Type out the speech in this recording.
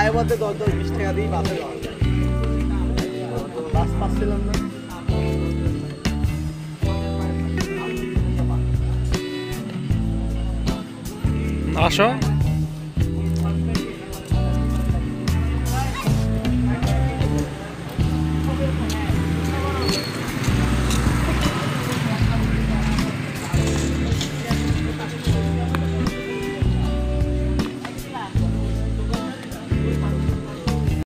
যায় বলতে দশ দশ বিশ টাকা দিয়েই বাসে যাওয়া যায়। বাস পাচ্ছিলাম না। আসো।